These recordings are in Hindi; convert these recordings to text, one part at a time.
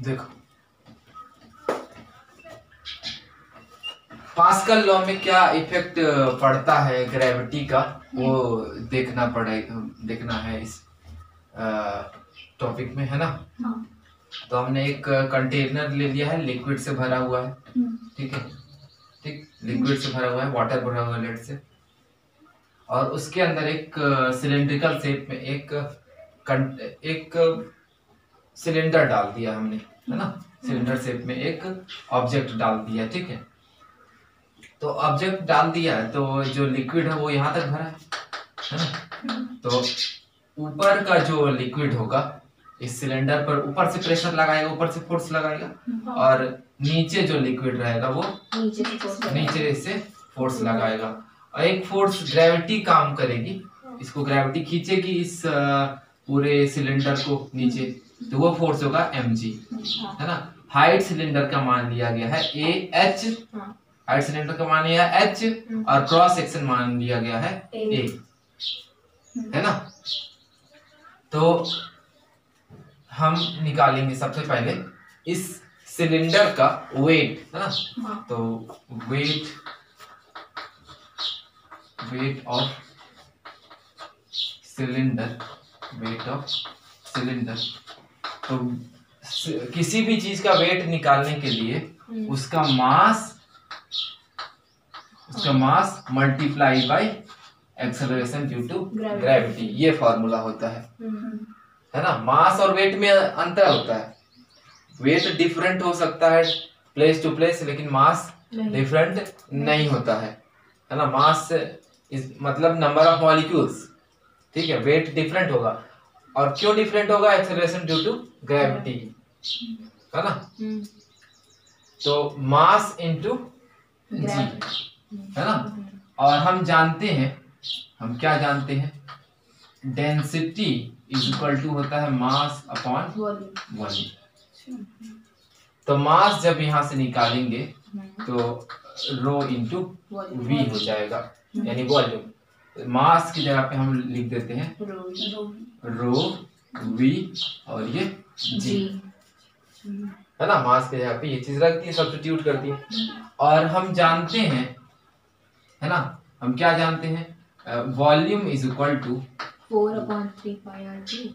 देखो। पास्कल लॉ में क्या इफ़ेक्ट पड़ता है ग्रेविटी का? वो देखना पड़े देखना है इस टॉपिक में है ना? हाँ। तो हमने एक कंटेनर ले लिया है लिक्विड से भरा हुआ है। हम्म, ठीक है? ठीक? लिक्विड से भरा हुआ है वाटर भरा हुआ है लेट से। और उसके अंदर एक सिलेंड्रिकल शेप में एक एक सिलेंडर डाल दिया हमने। है ना? सिलेंडर शेप में एक ऑब्जेक्ट डाल दिया ठीक है? तो ऑब्जेक्ट डाल दिया है तो जो लिक्विड है वो यहाँ तक भरा है है ना? तो ऊपर का जो लिक्विड होगा इस सिलेंडर पर ऊपर से प्रेशर लगाएगा ऊपर से फोर्स लगाएगा हाँ, और नीचे जो लिक्विड रहेगा वो नीचे से फोर्स लगा। नीचे से फोर्स लगाएगा। और एक फोर्स ग्रेविटी काम करेगी इसको ग्रेविटी खींचेगी इस पूरे सिलेंडर को नीचे। तो वो फोर्स होगा एम जी हाँ, है ना? हाइट सिलेंडर का मान लिया गया है ए एच हाइट सिलेंडर का मान लिया एच और क्रॉस सेक्शन मान लिया गया है ए है ना? तो हम निकालेंगे सबसे पहले इस सिलेंडर का वेट है ना? हाँ, तो weight weight of cylinder weight of cylinder तो किसी भी चीज़ का वेट निकालने के लिए हम्म, उसका मास उसका mass multiply by acceleration due to gravity ये फॉर्मूला होता है। हम्म, है ना? मास और वेट में अंतर होता है। वेट डिफरेंट हो सकता है प्लेस टू प्लेस लेकिन मास डिफरेंट नहीं होता है। है ना? मास इस मतलब नंबर ऑफ़ मॉलिक्यूल्स ठीक है? वेट डिफरेंट होगा। और क्यों डिफरेंट होगा एक्सेलरेशन ड्यू टू ग्रेविटी है ना? हम्म, तो मास इनटू जी है ना? और हम जानते हैं हम क्या जानते हैं? डेंसिटी इज़ इक्वल टू होता है मास अपॉन वॉल्यूम तो मास जब यहाँ से निकालेंगे हम्म, तो रो इंटू वी हो जाएगा यानी वॉल्यूम मास की जगह पे हम लिख देते हैं। रो रो। वी और ये जी। है ना? मास की जगह पे ये चीज़ रख दी सब्स्टिट्यूट कर दी और हम जानते हैं है ना? हम क्या जानते हैं? Volume is equal to four upon three pi r t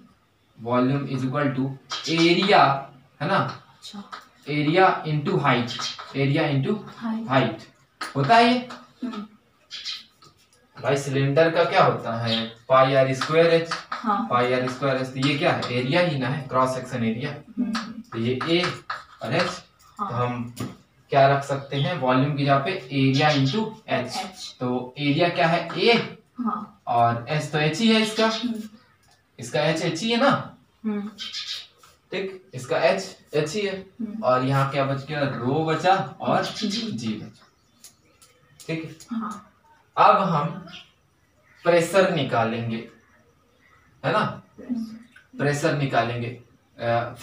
volume is equal to area है ना? Area into height area into height होता है ये? हम्म, भाई सिलेंडर का क्या होता है? Pi r square h. हाँ। पाई आर स्क्वायर एच तो ये क्या है? एरिया ही ना है क्रॉस सेक्शन एरिया। हम्म, तो ये ए और एच तो हाँ। हम क्या रख सकते हैं? वॉल्यूम की जगह पे एरिया इंटू एच तो एरिया क्या है? ए हाँ। और एच तो एच ही है इसका। हम्म, इसका एच एच ही है ना? हम्म, ठीक? इसका एच एच ही है। और यहाँ क्या बच गया? रो बचा और जी। जी बचा। ठीक? है हाँ। अब हम प्रेशर निकालेंगे है ना? प्रेशर निकालेंगे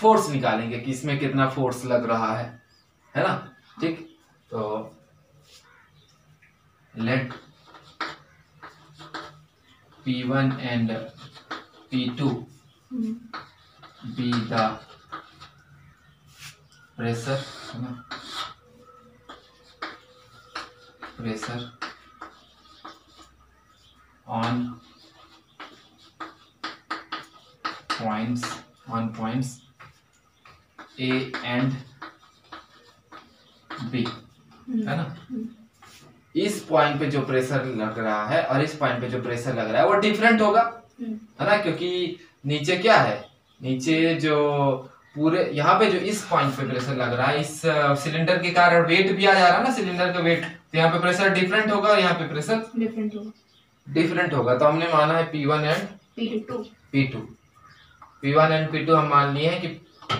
फोर्स निकालेंगे कि इसमें कितना फोर्स लग रहा है है ना? ठीक? तो let P1 and P2 hmm, be the pressure है ना? Pressure on points on points A and B है ना? इस पॉइंट पे जो प्रेशर लग रहा है और इस पॉइंट पे जो प्रेशर लग रहा है वो डिफरेंट होगा हम्म, है ना? क्योंकि नीचे क्या है? नीचे जो पूरे यहाँ पे जो इस पॉइंट पे प्रेशर लग रहा है इस सिलेंडर के कारण वेट भी आ जा रहा है ना सिलेंडर का वेट तो यहाँ पे प्रेशर डिफरेंट होगा और यहाँ पे प्रेशर डिफरेंट होगा। डिफरेंट होगा। तो हमने माना है P one and P two P two P one and P two हम मान लिए हैं कि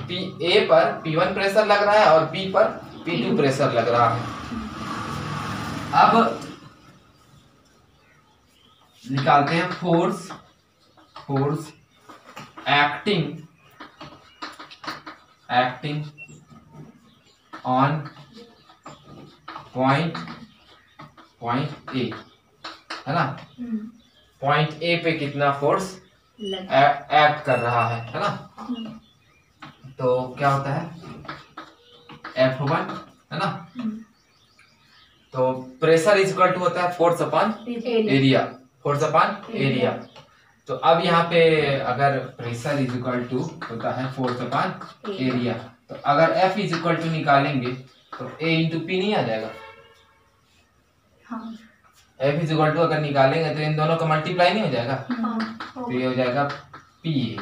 पी ए पर पी वन प्रेशर लग रहा है और बी पर पी टू प्रेशर लग रहा है। अब निकालते हैं force force acting acting on point point A है ना? पॉइंट ए पे कितना फोर्स एक्ट कर रहा है है ना? हम्म, तो क्या होता है? एफ़ वन है ना? हम्म, तो प्रेशर इज़ इक्वल टू होता है force upon area force upon area. Area तो अब यहाँ पे अगर प्रेशर इज़ इक्वल टू होता है फोर्स अपॉन एरिया तो अगर एफ़ इज़ इक्वल टू निकालेंगे तो ए इंटू पी नहीं आ जाएगा। हाँ। एफ़ इज़ इक्वल टू अगर निकालेंगे तो इन दोनों का मल्टीप्लाई नहीं हो जाएगा। हाँ। तो ये हो जाएगा पी ए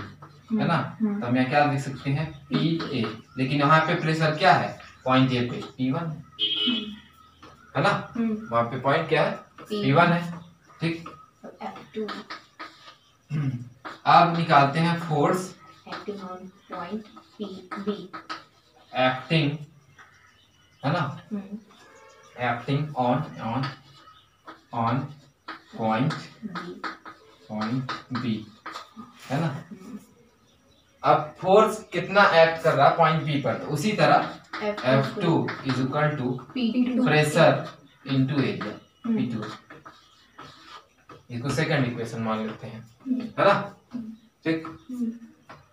है ना? हम्म, तो हम यहाँ क्या लिख सकते हैं? पी ए लेकिन यहाँ पे प्रेशर क्या है? पॉइंट ए पे। पी वन है ना? हम्म, वहाँ पे पॉइंट क्या है? पी वन है। ठीक? अब निकालते हैं force acting on point P B acting है ना? Acting on on on point point B है ना? अब फोर्स कितना एक्ट कर रहा है? पॉइंट बी पर। तो उसी तरह F two is equal to P2 pressure into area P two इसको सेकंड इक्वेशन मान लेते हैं। हम्म, है ना? ठीक? हम्म,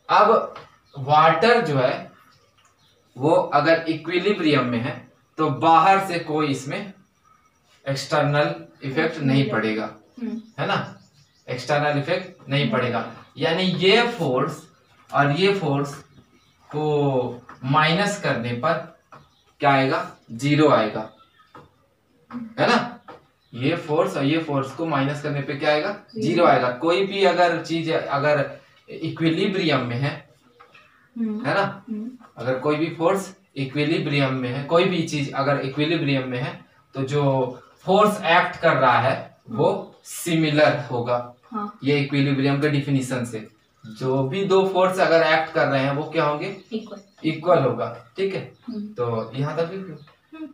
अब वाटर जो है वो अगर इक्विलिब्रियम में है तो बाहर से कोई इसमें एक्सटर्नल इफ़ेक्ट नहीं पड़ेगा हम्म, है ना? एक्सटर्नल इफ़ेक्ट नहीं पड़ेगा। यानी ये फोर्स और ये फोर्स को माइनस करने पर क्या आएगा? ज़ीरो आएगा। है ना? ये फोर्स और ये फोर्स को माइनस करने पे क्या आएगा? ज़ीरो आएगा। कोई भी अगर चीज़ अगर इक्विलिब्रियम में है हम्म, है ना? अगर कोई भी फोर्स इक्विलिब्रियम में है कोई भी चीज़ अगर इक्विलिब्रियम में है तो जो फोर्स एक्ट कर रहा है वो सिमिलर होगा। हाँ। ये इक्विलिब्रियम के डिफिनीशन से। जो भी दो फोर्स अगर एक्ट कर रहे हैं वो क्या होंगे? इक्वल इक्वल होगा। ठीक है? हम्म, तो यहाँ तक भी हम्म,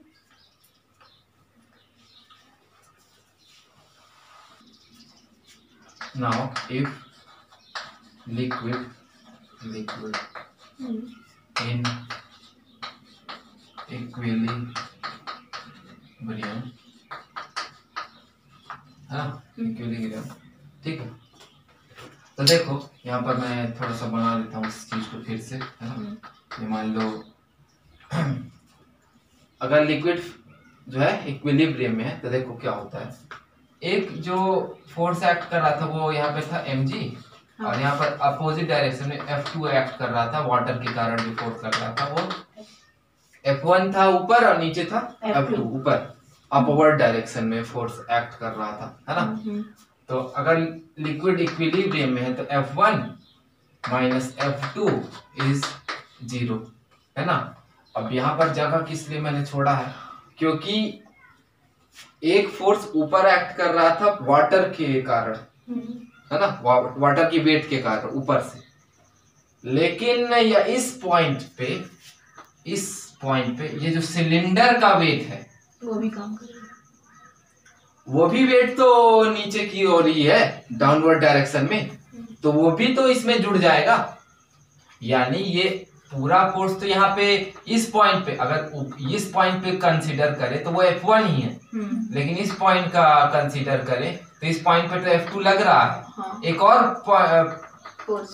now if liquid liquid hmm, in equilibrium है ना? इक्विलिब्रियम ठीक है। तो देखो यहाँ पर मैं थोड़ा सा बना देता हूँ इस चीज़ को फिर से है ना? हम्म, ये मान लो अगर लिक्विड जो है इक्विलिब्रियम में है तो देखो क्या होता है। एक जो फोर्स एक्ट कर रहा था वो यहाँ पे था एम हाँ। और यहाँ पर अपोजिट डायरेक्शन में एफ़ टू एक्ट कर रहा था वाटर के कारण जो फोर्स लग रहा था वो एफ़ वन था ऊपर और नीचे था एफ़ टू ऊपर। अपवर्ड डायरेक्शन में फोर्स एक्ट कर रहा था है ना? तो अगर लिक्विड इक्विलिब्रियम में है तो F one minus F two is zero है ना? अब यहाँ पर जगह किस लिए मैंने छोड़ा है? क्योंकि एक फोर्स ऊपर एक्ट कर रहा था वाटर के कारण हम्म, है ना? वा, वाटर की वेट के कारण ऊपर से। लेकिन या इस पॉइंट पे इस पॉइंट पे ये जो सिलेंडर का वेट है वो भी काम करेगा वो भी वेट तो नीचे की हो रही है डाउनवर्ड डायरेक्शन में। तो वो भी तो इसमें जुड़ जाएगा। यानी ये पूरा फोर्स तो यहाँ पे इस पॉइंट पे अगर इस पॉइंट पे कंसीडर करें तो वो एफ़ वन ही है। हम्म, लेकिन इस पॉइंट का कंसीडर करें तो इस पॉइंट पे तो एफ़ टू लग रहा है। हाँ। एक और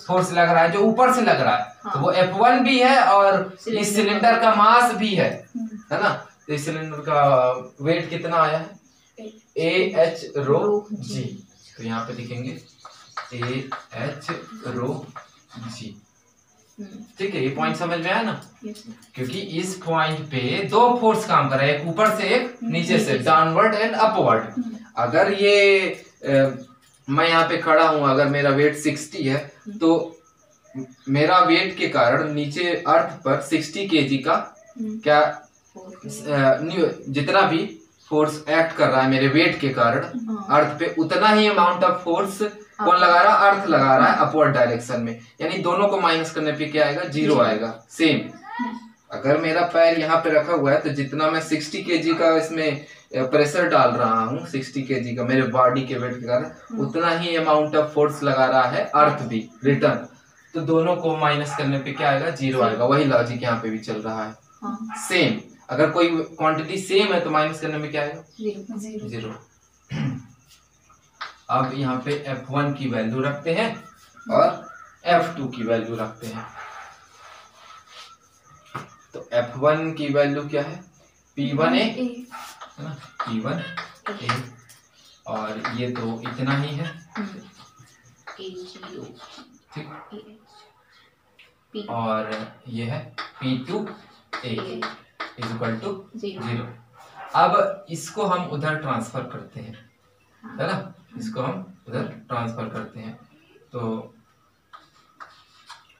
फोर्स लग रहा है जो ऊपर से लग रहा है। हाँ। तो वो एफ़ वन भी है और इस सिलेंडर सिलेंडर का मास भी है। हम्म, है ना? तो इस सिलेंडर का वेट कितना आया है? ए एच रो जी तो यहाँ पे लिखेंगे ए एच रो जी हम्म, ठीक है ये पॉइंट समझ में आया ना? क्योंकि इस पॉइंट पे दो फोर्स काम कर रहे हैं एक ऊपर से एक नीचे से डाउनवर्ड एंड अपवर्ड हम्म, अगर ये अ, मैं यहाँ पे खड़ा हूँ अगर मेरा वेट 60 है तो मेरा वेट के कारण नीचे अर्थ पर 60 केजी का हम्म, क्या जितना भी फोर्स एक्ट कर रहा है मेरे वेट के कारण हाँ, अर्थ पे उतना ही अमाउंट ऑफ़ फोर्स कौन लगा रहा है? अर्थ लगा रहा है अपवर्ड डायरेक्शन में। यानी दोनों को माइनस करने पे क्या आएगा? ज़ीरो आएगा। सेम अगर मेरा पैर यहाँ पे रखा हुआ है तो जितना मैं 60 केजी का इसमें प्रेशर डाल रहा हूँ 60 केजी का मेरे बॉडी के वेट के कारण उतना ही अमाउंट ऑफ़ फोर्स लगा रहा है अर्थ भी रिटर्न तो दोनों को माइनस करने पे क्या आएगा? ज़ीरो आएगा। वही लॉजिक यहाँ पे भी चल रहा है। हाँ। सेम अगर कोई क्वांटिटी सेम है तो माइनस करने में क्या आएगा? ज़ीरो अब यहाँ पे F1 की वैल्यू रखते हैं और F2 की वैल्यू रखते हैं। तो एफ़ वन की वैल्यू क्या है? पी वन ए है ना? पी वन ए और ये तो इतना ही है। ठीक। और ये है P two A is equal to zero. अब इसको हम उधर ट्रांसफ़र करते हैं है ना? इसको हम उधर ट्रांसफ़र करते हैं। तो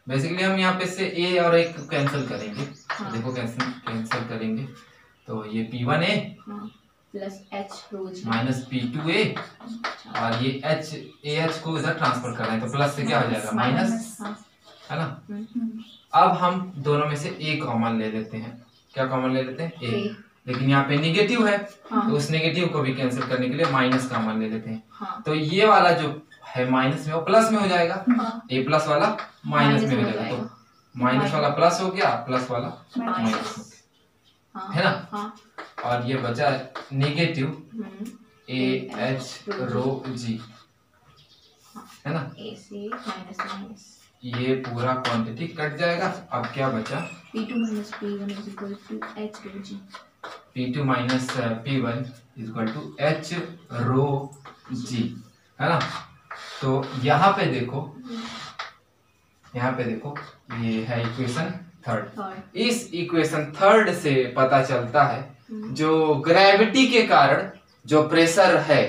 बेसिकली हम यहाँ पे से ए और एक कैंसिल करेंगे। हाँ। देखो कैंसिल कैंसिल करेंगे। तो ये P one A plus H minus P two A और ये एच ए एच को इधर ट्रांसफ़र कर रहे हैं तो प्लस से क्या हो जाएगा? माइनस हाँ। है ना? हम्म, अब हम दोनों में से ए कॉमन ले लेते हैं। क्या कॉमन ले लेते हैं? ए लेकिन यहाँ पे निगेटिव है हाँ. तो उस नेगेटिव को भी कैंसिल करने के लिए माइनस कॉमन ले लेते हैं। हाँ. तो ये वाला जो है माइनस में वो प्लस में हो जाएगा। हाँ. ए प्लस वाला माइनस में हो हो जाएगा। तो माइनस वाला प्लस हो गया प्लस वाला माइनस हो माइनस हाँ. है ना? हाँ. और ये बचा negative A H rho g है. ना? ए से माइनस माइनस ये पूरा क्वांटिटी कट जाएगा। अब क्या बचा? P two minus P one is equal to H rho g P two minus P one is equal to H rho g है ना? तो यहाँ पे देखो यहाँ पे देखो ये है इक्वेशन थर्ड थर्ड इस इक्वेशन थर्ड से पता चलता है जो ग्रेविटी के कारण जो प्रेशर है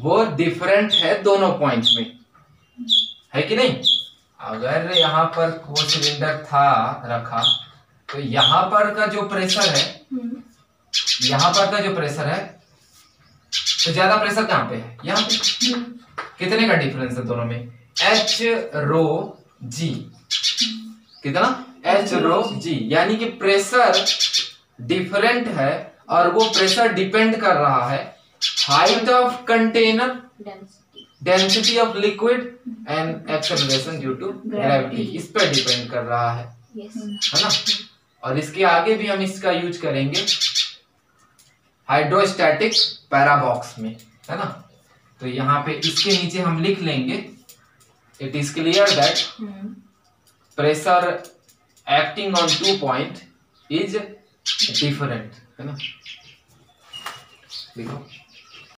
वो डिफरेंट है दोनों पॉइंट्स में। है कि नहीं? अगर यहाँ पर वो सिलेंडर था रखा तो यहाँ पर का जो प्रेशर है यहाँ पर का जो प्रेशर है तो ज़्यादा प्रेशर कहाँ पे है? यहाँ पे। कितने का डिफरेंस है दोनों में? एच रो जी कितना? एच रो जी यानी कि प्रेशर डिफरेंट है और वो प्रेशर डिपेंड कर रहा है। Height of container density of liquid and acceleration due to gravity इस पर डिपेंड कर रहा है। यस है ना? और इसके आगे भी हम इसका यूज़ करेंगे। हाइड्रोस्टैटिक पैराबॉक्स में है ना? तो यहाँ पे इसके नीचे हम लिख लेंगे। It is clear that pressure acting on two point is different है ना? देखो।